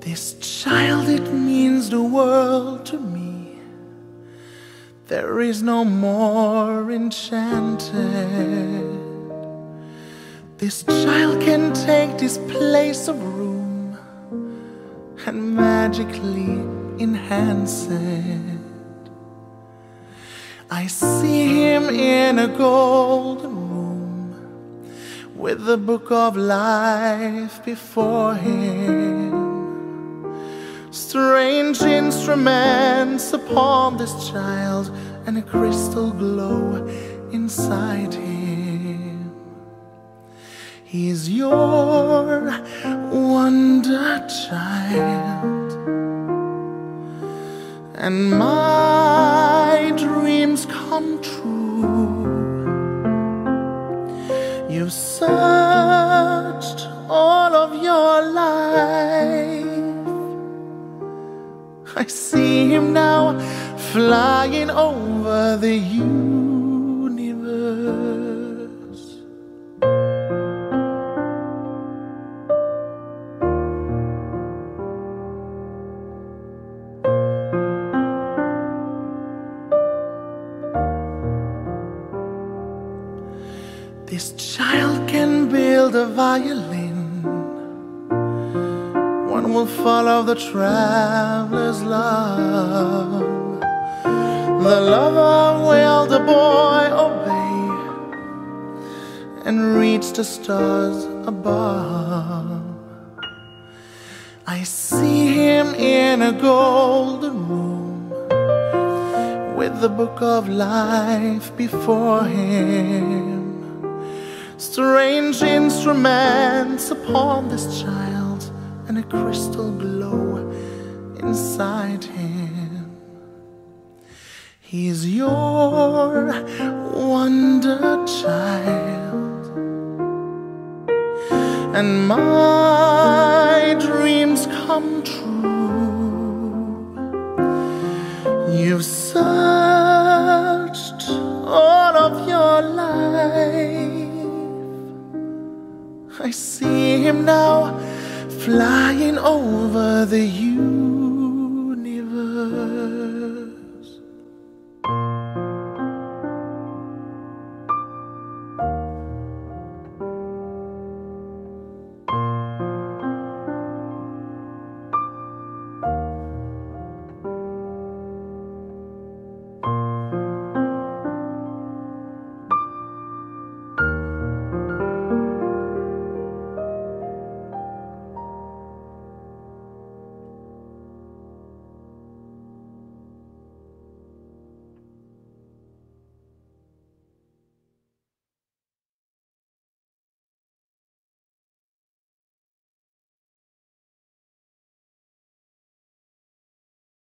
This child, it means the world to me. There is no more enchanted. This child can take this place of room and magically enhance it. I see him in a golden room with the book of life before him. Strange instruments upon this child and a crystal glow inside him. He's your wonder child and my I see him now flying over the universe. This child can build a violin. Will follow the traveler's love. The lover will the boy obey and reach the stars above. I see him in a golden room with the book of life before him. Strange instruments upon this child and a crystal glow inside him. He's your wonder child, and my dreams come true. You've searched all of your life. I see him now flying over the universe.